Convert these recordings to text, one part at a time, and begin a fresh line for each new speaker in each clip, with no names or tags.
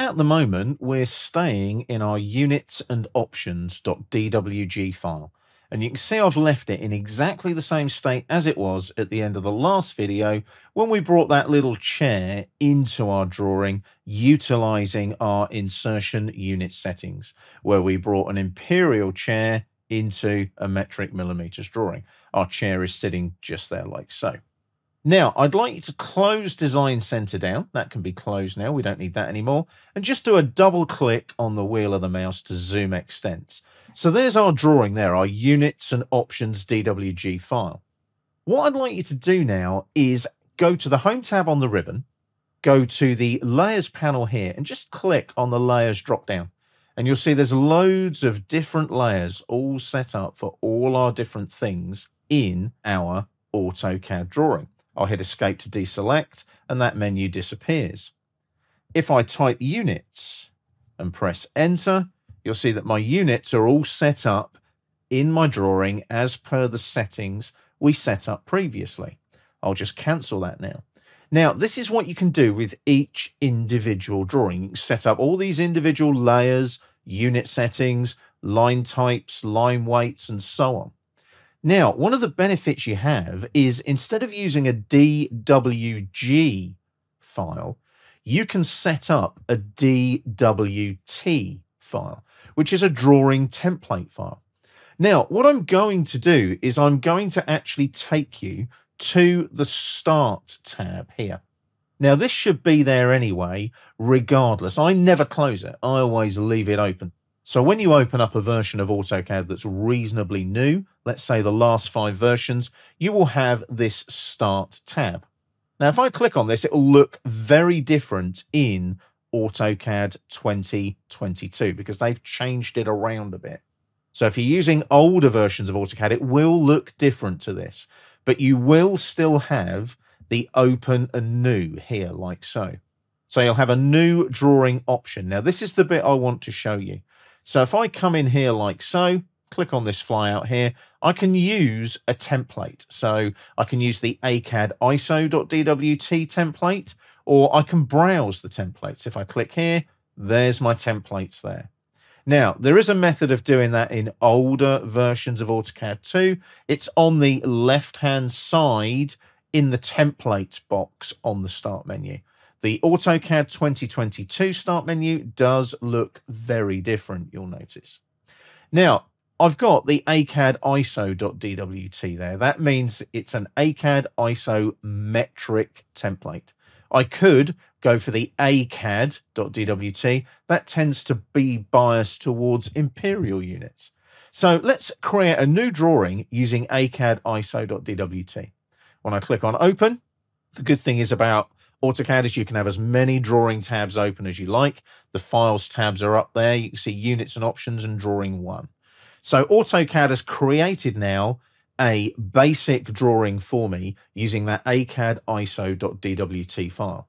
At the moment, we're staying in our units and options.dwg file. And you can see I've left it in exactly the same state as it was at the end of the last video when we brought that little chair into our drawing utilizing our insertion unit settings, where we brought an imperial chair into a metric millimeters drawing. Our chair is sitting just there like so. Now, I'd like you to close Design Center down. That can be closed now. We don't need that anymore. And just do a double click on the wheel of the mouse to zoom extents. So there's our drawing there, our units and options DWG file. What I'd like you to do now is go to the Home tab on the ribbon, go to the Layers panel here, and just click on the Layers drop down. And you'll see there's loads of different layers all set up for all our different things in our AutoCAD drawing. I'll hit escape to deselect and that menu disappears. If I type units and press enter, you'll see that my units are all set up in my drawing as per the settings we set up previously. I'll just cancel that now. Now, this is what you can do with each individual drawing. You can set up all these individual layers, unit settings, line types, line weights, and so on. Now, one of the benefits you have is instead of using a DWG file, you can set up a DWT file, which is a drawing template file. Now, what I'm going to do is I'm going to actually take you to the Start tab here. Now, this should be there anyway, regardless. I never close it. I always leave it open. So when you open up a version of AutoCAD that's reasonably new, let's say the last five versions, you will have this Start tab. Now, if I click on this, it will look very different in AutoCAD 2022 because they've changed it around a bit. So if you're using older versions of AutoCAD, it will look different to this, but you will still have the open and new here like so. So you'll have a new drawing option. Now, this is the bit I want to show you. So if I come in here like so, click on this flyout here, I can use a template. So I can use the ACAD ISO.dwt template, or I can browse the templates. If I click here, there's my templates there. Now, there is a method of doing that in older versions of AutoCAD 2. It's on the left-hand side in the templates box on the start menu. The AutoCAD 2022 start menu does look very different, you'll notice. Now, I've got the ACAD ISO.dwt there. That means it's an ACAD ISO metric template. I could go for the ACAD.dwt. That tends to be biased towards imperial units. So let's create a new drawing using ACAD ISO.dwt. When I click on open, the good thing is about AutoCAD is you can have as many drawing tabs open as you like. The files tabs are up there. You can see units and options and drawing one. So AutoCAD has created now a basic drawing for me using that ACAD ISO.dwt file.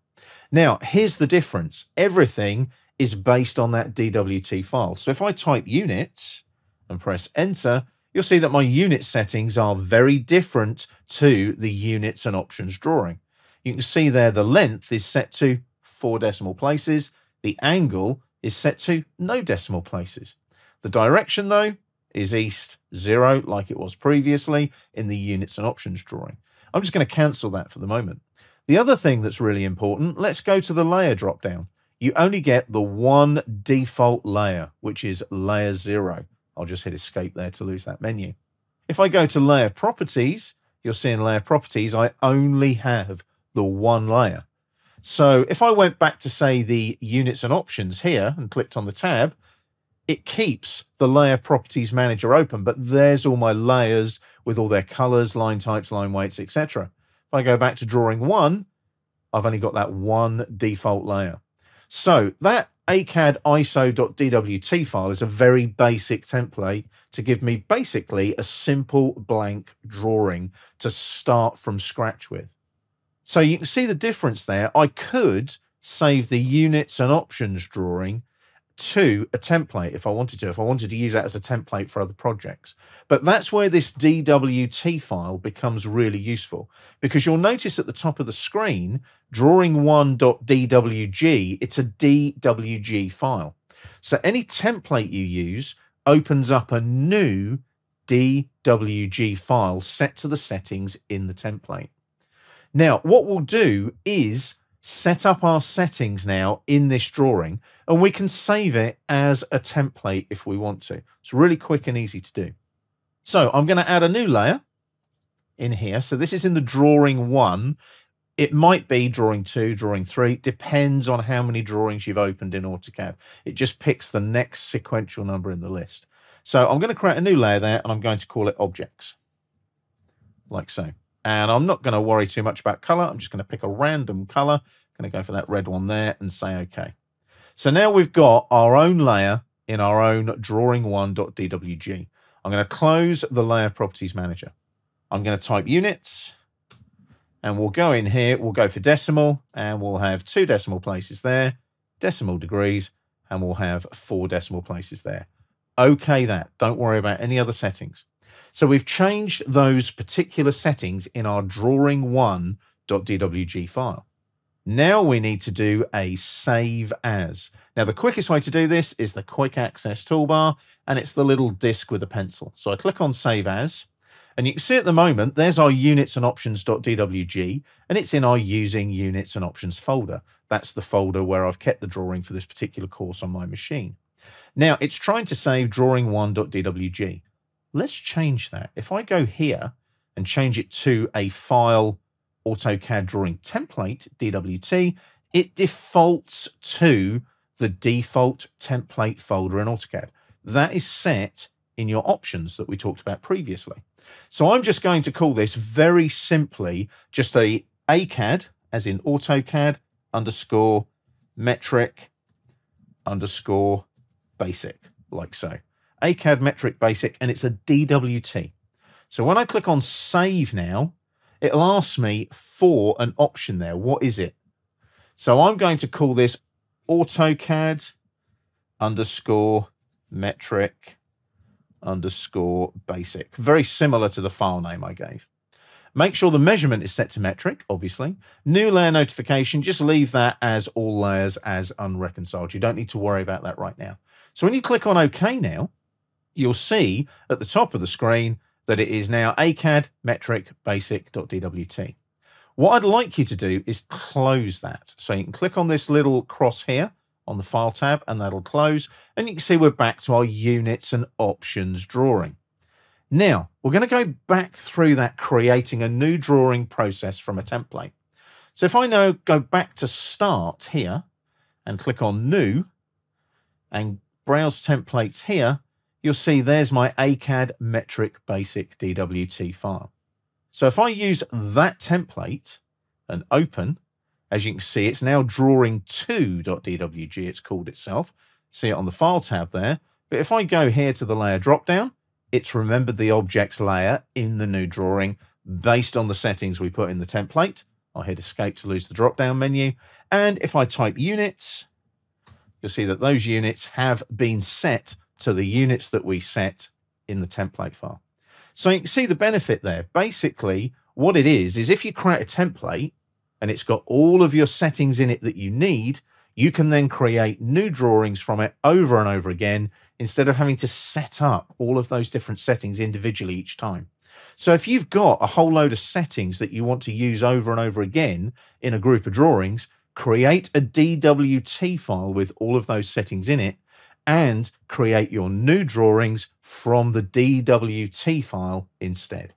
Now, here's the difference. Everything is based on that DWT file. So if I type units and press enter, you'll see that my unit settings are very different to the units and options drawing. You can see there the length is set to four decimal places. The angle is set to no decimal places. The direction, though, is east zero, like it was previously in the units and options drawing. I'm just going to cancel that for the moment. The other thing that's really important, let's go to the layer drop down. You only get the one default layer, which is layer zero. I'll just hit escape there to lose that menu. If I go to layer properties, you'll see in layer properties, I only have the one layer. So if I went back to say the units and options here and clicked on the tab, it keeps the layer properties manager open, but there's all my layers with all their colors, line types, line weights, etc. If I go back to drawing one, I've only got that one default layer. So that ACAD ISO.dwt file is a very basic template to give me basically a simple blank drawing to start from scratch with. So you can see the difference there. I could save the units and options drawing to a template if I wanted to, if I wanted to use that as a template for other projects. But that's where this DWT file becomes really useful because you'll notice at the top of the screen, drawing1.dwg, it's a DWG file. So any template you use opens up a new DWG file set to the settings in the template. Now, what we'll do is set up our settings now in this drawing and we can save it as a template if we want to. It's really quick and easy to do. So I'm going to add a new layer in here. So this is in the drawing one. It might be drawing two, drawing three, depends on how many drawings you've opened in AutoCAD. It just picks the next sequential number in the list. So I'm going to create a new layer there and I'm going to call it objects, like so. And I'm not going to worry too much about color. I'm just going to pick a random color. I'm going to go for that red one there and say OK. So now we've got our own layer in our own drawing1.dwg. I'm going to close the layer properties manager. I'm going to type units and we'll go in here. We'll go for decimal and we'll have two decimal places there, decimal degrees, and we'll have four decimal places there. Okay, that. Don't worry about any other settings. So we've changed those particular settings in our drawing1.dwg file. Now we need to do a save as. Now the quickest way to do this is the quick access toolbar and it's the little disk with a pencil. So I click on save as and you can see at the moment there's our units and options.dwg and it's in our using units and options folder. That's the folder where I've kept the drawing for this particular course on my machine. Now it's trying to save drawing1.dwg. Let's change that. If I go here and change it to a file AutoCAD drawing template, DWT, it defaults to the default template folder in AutoCAD. That is set in your options that we talked about previously. So I'm just going to call this very simply just a ACAD, as in AutoCAD underscore metric underscore basic, like so. ACAD metric basic, and it's a DWT. So when I click on save now, it'll ask me for an option there. What is it? So I'm going to call this AutoCAD underscore metric underscore basic. Very similar to the file name I gave. Make sure the measurement is set to metric, obviously. New layer notification, just leave that as all layers as unreconciled. You don't need to worry about that right now. So when you click on OK now, you'll see at the top of the screen that it is now ACAD metric basic.dwt. What I'd like you to do is close that. So you can click on this little cross here on the File tab, and that'll close. And you can see we're back to our Units and Options drawing. Now, we're going to go back through that creating a new drawing process from a template. So if I now go back to Start here and click on New and Browse Templates here, you'll see there's my ACAD metric basic DWT file. So if I use that template and open, as you can see, it's now drawing2.dwg, it's called itself. See it on the File tab there. But if I go here to the layer dropdown, it's remembered the objects layer in the new drawing based on the settings we put in the template. I'll hit escape to lose the drop-down menu. And if I type units, you'll see that those units have been set to the units that we set in the template file. So you can see the benefit there. Basically, what it is, is if you create a template and it's got all of your settings in it that you need, you can then create new drawings from it over and over again instead of having to set up all of those different settings individually each time. So if you've got a whole load of settings that you want to use over and over again in a group of drawings, create a DWT file with all of those settings in it and create your new drawings from the DWT file instead.